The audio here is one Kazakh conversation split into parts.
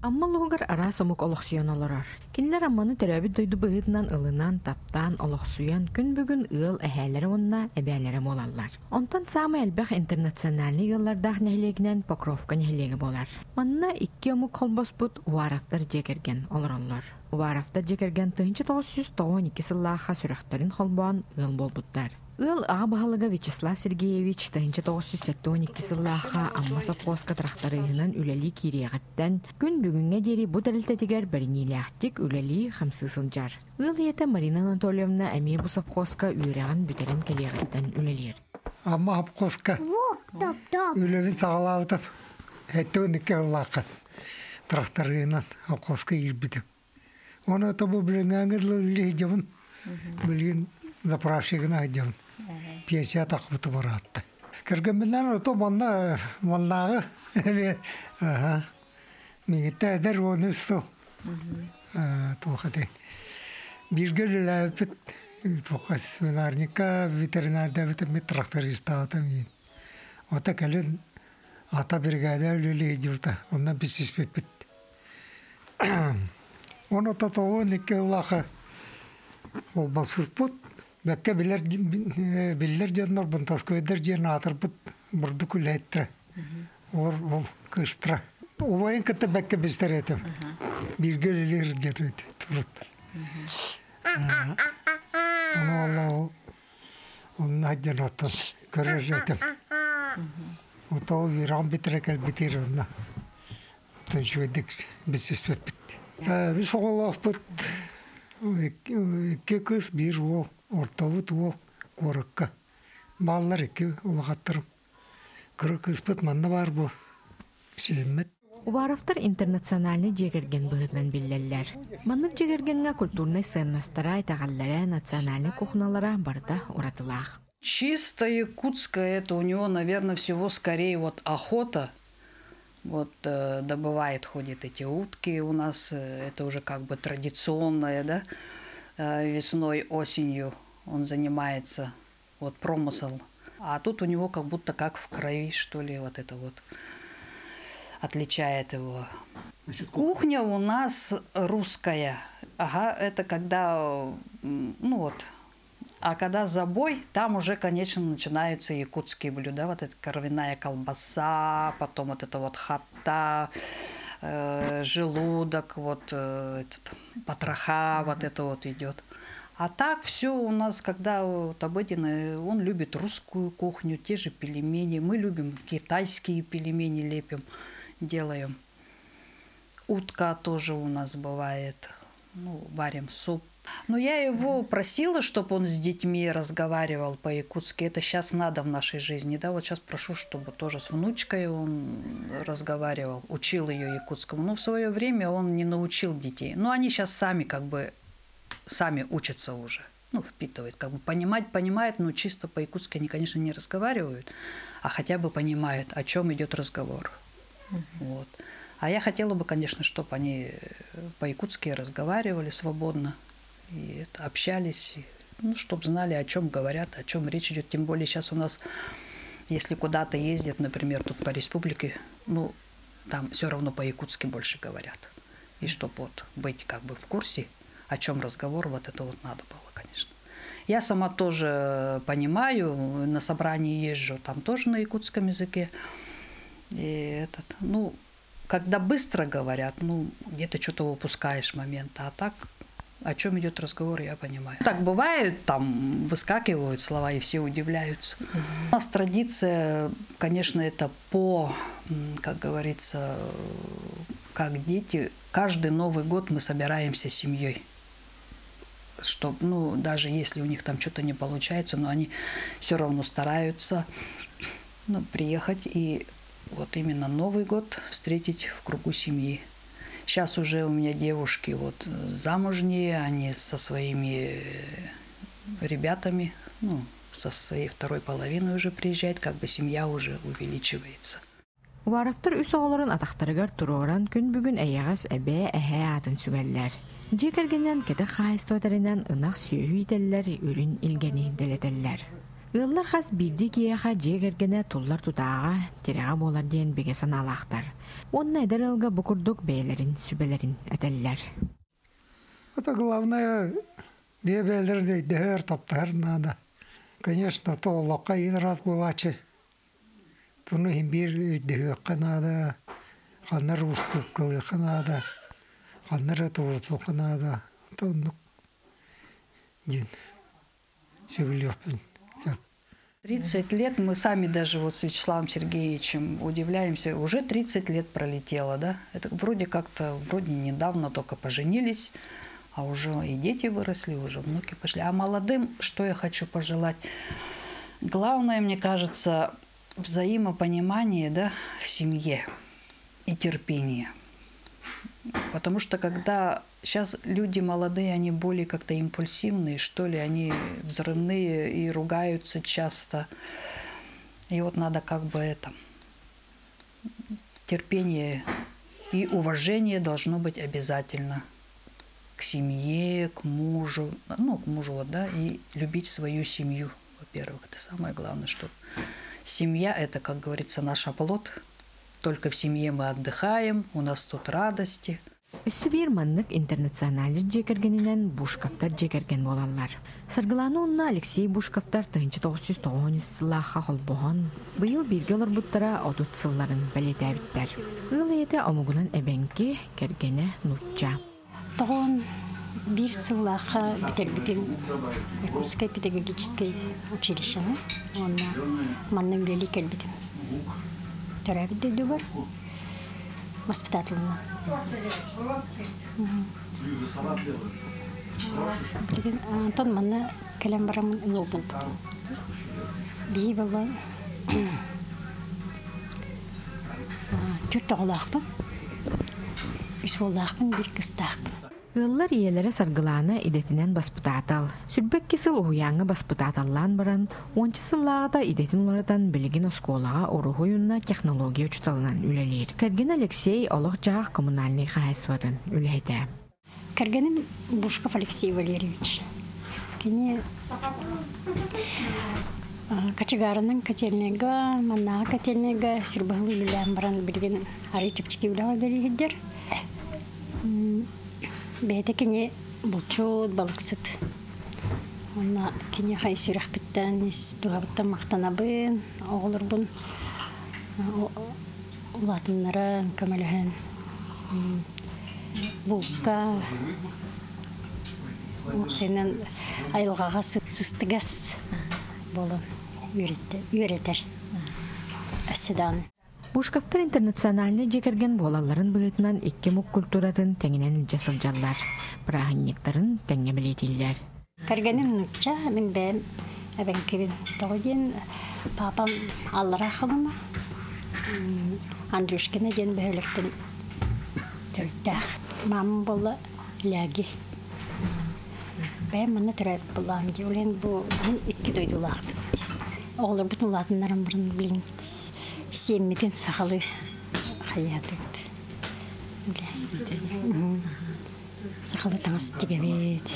Аммалугар ара сомук олохсуян олорор. Кинилер амманы төрөбүт дойду быһытынан ылынан, таптан, олохсуян күн бүгүн ыыл эһээлери онна эбээлери болаллар. Онтон саама элбэх интернациональный йыллардах нехилегинен Покровка нехилеги болар. Манна икки омук холбоспут уарафтар жекерген олороллор. Уарафтар жекерген тыһынчы тоғыз жүз тоғон икки сыллааха сүрөхтөрүн холбоон ыыл болбуттар. Ыл аға бағалыға Вячеслав Сергеевич тахынча 912 сыллаха амма сопқоска трактарыһынан үлели кириягаттан күн бүгүнгө дери бу тәрилтетигер берниляхтик үлели хамсы сылжар. Ыл ете Марина Анатольевна әме бу сопқоска үйрәгән бүтерен келиягаттан үлелер. Amma hapkoska ylevin sağlavdım. Hette önüke Allah'a. Traktörüyle hapkoska irbidim. Onu da bu bilengangırlı ülle hicabın. Bilgin zaprashigina Piyasiya takbıtı barattı. Kırgınbinden oto bana vallahi. Aha. Migite eder onu sto. Tuhade. Bir gölüle bit. Тухас свинарника ветеринарда бит мит тракториста атам Ота кален ата бригада үлеле журта. Онна бисис бит бит. Оны татоо нике лаха. Ол басып бут. Бәккә билер билер җаннар бунтас көйдер җен атыр бут. Бурды күләттер. Ор ол кыштра. Уен кытта бәккә бистеретем. Биргелер җәрәт турут. Onu Allah onun haccan otan görürüm. O da o viran bitirek bitir onunla. Otan şöyle biz ispet bitti. Biz Allah bit. İki kız bir ol. ортабут ол корыкка балалар икки улакаттырым кырык ыспыт манна бар бу сеэммет Уваровтар интернациональный жегерген бұғытнан биллерлер. Маннық жегергенге культурный сынастыра айтағаллары национальный кухналара барда уратылақ. Чисто якутская это у него, наверное, всего скорее вот охота. Вот э, добывает, ходит эти утки у нас, э, это уже как бы традиционное, да, э, весной, осенью он занимается вот промысел. А тут у него как будто как в крови, что ли, вот это вот отличает его. Кухня у нас русская. Ага, это когда, ну вот, а когда забой, там уже, конечно, начинаются якутские блюда. Вот эта кровяная колбаса, потом вот это вот хата, э, желудок, вот э, этот, потроха, вот это вот идет. А так все у нас, когда вот обыденно, он любит русскую кухню, те же пельмени. Мы любим китайские пельмени лепим делаем. Утка тоже у нас бывает. Ну, варим суп. Но я его просила, чтобы он с детьми разговаривал по-якутски. Это сейчас надо в нашей жизни. Да, вот сейчас прошу, чтобы тоже с внучкой он разговаривал, учил ее якутскому. Но в свое время он не научил детей. Но они сейчас сами как бы сами учатся уже. Ну, впитывают, как бы понимать, понимают, но чисто по-якутски они, конечно, не разговаривают, а хотя бы понимают, о чем идет разговор. Вот. А я хотела бы, конечно, чтобы они по-якутски разговаривали свободно и это, общались, и, ну, чтобы знали, о чем говорят, о чем речь идет. Тем более сейчас у нас, если куда-то ездят, например, тут по республике, ну, там все равно по-якутски больше говорят. И чтобы вот быть как бы в курсе, о чем разговор, вот это вот надо было, конечно. Я сама тоже понимаю, на собрании езжу, там тоже на якутском языке. И этот, ну, когда быстро говорят, ну, где-то что-то упускаешь момент, а так о чем идет разговор, я понимаю. Так бывает, там выскакивают слова, и все удивляются. Mm-hmm. У нас традиция, конечно, это по, как говорится, как дети. Каждый Новый год мы собираемся семьей. Чтоб, ну, даже если у них там что-то не получается, но они все равно стараются ну, приехать и вот именно Новый год встретить в кругу семьи. Сейчас уже у меня девушки вот замужние, они со своими ребятами, ну, со своей второй половиной уже приезжает, как бы семья уже увеличивается. Уарафтар үс оғыларын атақтарыгар туроран күн бүгін әйәғас әбе әхә атын сүгәлләр. Жекергенен кеті қайыстотарынан ынақ сүйі ителләр үрін илгені делетелләр. Ыаллар хас бирди кияха жегергене туллар тутаага терега болар диен беге санаалаахтар. Онна эдер ылга букурдук бээлерин, сүбелерин этеллер. Это главное, бебелер дehör таптар надо. Конечно, то инрат булачы. Туну хим бир дehör надо. Ханнар уступ кылы надо. Ханнар туурту надо. Тонну. Дин. Шевелёвпин. Всё. 30 лет мы сами даже вот с Вячеславом Сергеевичем удивляемся. Уже 30 лет пролетело, да? Это вроде как-то, вроде недавно только поженились, а уже и дети выросли, уже внуки пошли. А молодым что я хочу пожелать? Главное, мне кажется, взаимопонимание да, в семье и терпение. Потому что когда сейчас люди молодые, они более как-то импульсивные, что ли, они взрывные и ругаются часто. И вот надо как бы это терпение и уважение должно быть обязательно к семье, к мужу, ну, к мужу, вот, да, и любить свою семью, во-первых, это самое главное, что семья – это, как говорится, наш оплот, только в семье мы отдыхаем, у нас тут радости – Өссі бир маннык интернационалер жекергенинен Бушковтар жекерген болалар. Саргыланы унна Алексей Бушковтар 1990 сыллаха холбохон, быйыл бирге олар буттара одут сылларын бәлетәбиттер. Ыл ете омугунан эбенки кергене нутча. Тоғын бір сыллаха бітер-бітер Якутское педагогическое училищені. Онна манның үлелі келбітім. Төрәбіді дүбір. Воспитательно. Билген Антон манна кәлем барамын лобын. Бей бала төрт оғылақпын. Үш оғылақпын, бір кыстақпын. Ыллар иелері саргыланы идетинен баспытатал. Сүрбекке сыл уяңы баспытаталлан баран, ончы сыллағыда идетин олардан білген осколаға орухуюнна технология учталынан үлелер. Кәрген Алексей олық жағақ коммунальный хайсватын үлейді. Карганин Бушков Алексей Валерьевич. Кене качыгарының котельнега, маннаға котельнега сүрбағылы үлән баран білген ары үләға кене бұлчуд балықсыт. Онна кене хай сүрәк біттен, ес дуғабыттан мақтанабын, оғылырбын. Улатынлары көміліген. Бұлқа, сенен айылғаға сыстығас болын үйретер. Әсседаны. Бушковтар интернациональный жекерген болаларын бұғытынан икки мұк культуратын тәңінен жасылжалар. Бірағыннектарын тәңе білетелер. Кәргенін нұтча, мен бәм әбән кебін тоғыден папам аллара қылыма. Андрюшкина ден бәуліктін түрттәқ. Мамым болы ләгі. Бәм мұны түрәп болам. Олен бұл мен икки дойдулақ. Оғылар бұтын латынларын бұрын білін семмеден сақалы хаятыгды. Сақалы таңыз тегебет.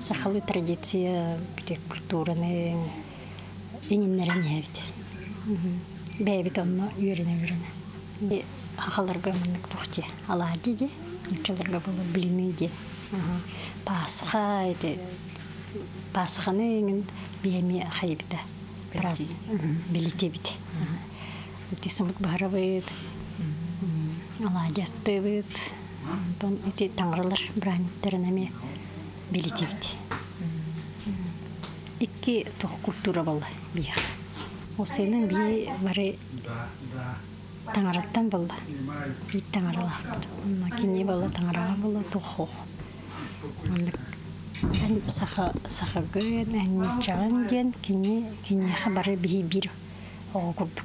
Сақалы традиция бітек культураның еңінлерін ебет. Бәйбет онны үйрене үйрене. Ақаларға мұнық тоқте. Ала деде, ұчаларға болы біліні де. Пасығаны еңін біті. Эти самык барабыт, ала жастыбыт, тон эти таңрылар браниттеринеме билетибит. Икки тох культура болла бия. Ол бары таңараттан болла. Кини болла таңарага болла саха саха гэн эн чаган ген кини кини хабары би бир. О курдук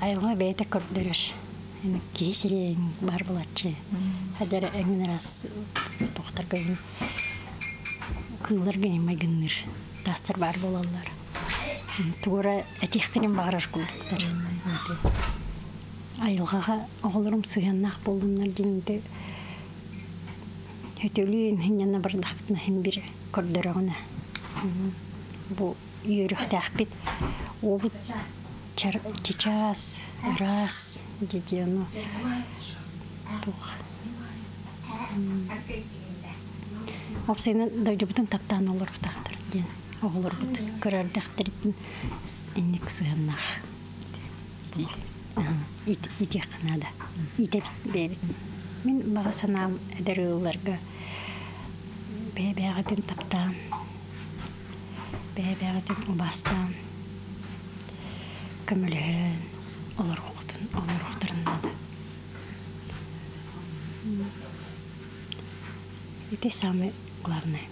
айылға бейте көрдіріш эми кесірен бар болатчы хадер эңин раз тоқтар көйін кыылар геймай гынныр. Тастыр бар болалар тугура этихтерин багараш кулдуктар айылгаға оголорум сыганнах болдунар деңде хөтөлүүн хиннана бардахтына хим бир көрдөрөгүнө бу үйрүхтәхпит обут чар сейчас раз диде ну тух Опсайна дойдубутун таптан олор тахтар ден оголор бут көрөр тахтырдын инник сыганнах ит ите канада ите бебит мен бага санаам эдерыларга бебягатын таптан бебягатын убастан көмөлөөн олор окутун олор окутарында да ите самый главное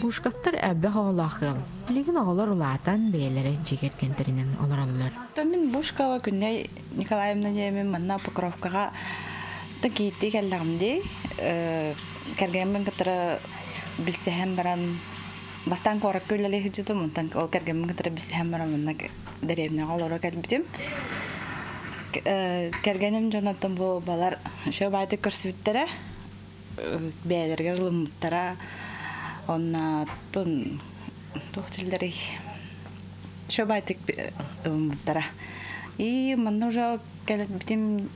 Бушкаттар әббәх оғылақыл. Леген оғылар улаатан бәйелері жегергентерінен олар алылар. Мен Бушкова күнне Николаевна немен манна Покровкаға то кейтті кәлләғымде. Кәргенмен кітірі білсеһен баран бастан корак күлләле хиҗиду мунтан ол кәргенмен кітірі білсеһен баран манна дәребне олора кәлбитим. Кәргенем жонаттан бу балар шо байды көрсүттәре бәйләргә лымтара онна тун шо байтык лымтара и манна уже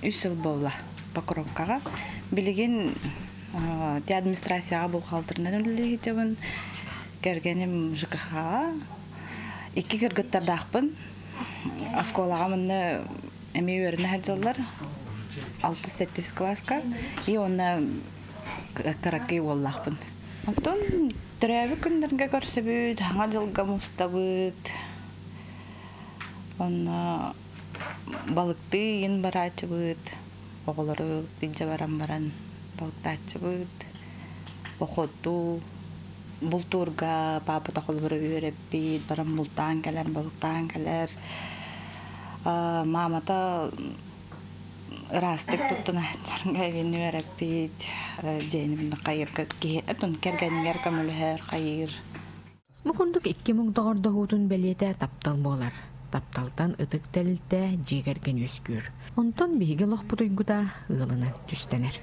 үс жыл болла покровкага. Билеген те администрацияга бул халтырынан үлелеги жабын кергеним жкхга икки кыргыттардакпын осколага мында эми өрүнө хаджалар алты сеттис класска и онна каракый боллакпын Онтон төрәбі күндерге көрсөбүт, хаңа жылга мустабыт. Онна балыкты ен барачыбыт. Оголары тинче баран баран балыктачыбыт. Охоту бултурга папа тахол бир береппит, баран бултан келер, балыктан келер. Мамата растык туттуна чарга вини вереппит жейним кайыр ки этун кергенигер көмөлөр кайыр Мұқындық 2009 хуутун бәлеті таптал болар. Тапталтан ытык тәлілті жегерген өскүр. Онтон биге лох бұтыйгуда ылына түстенер.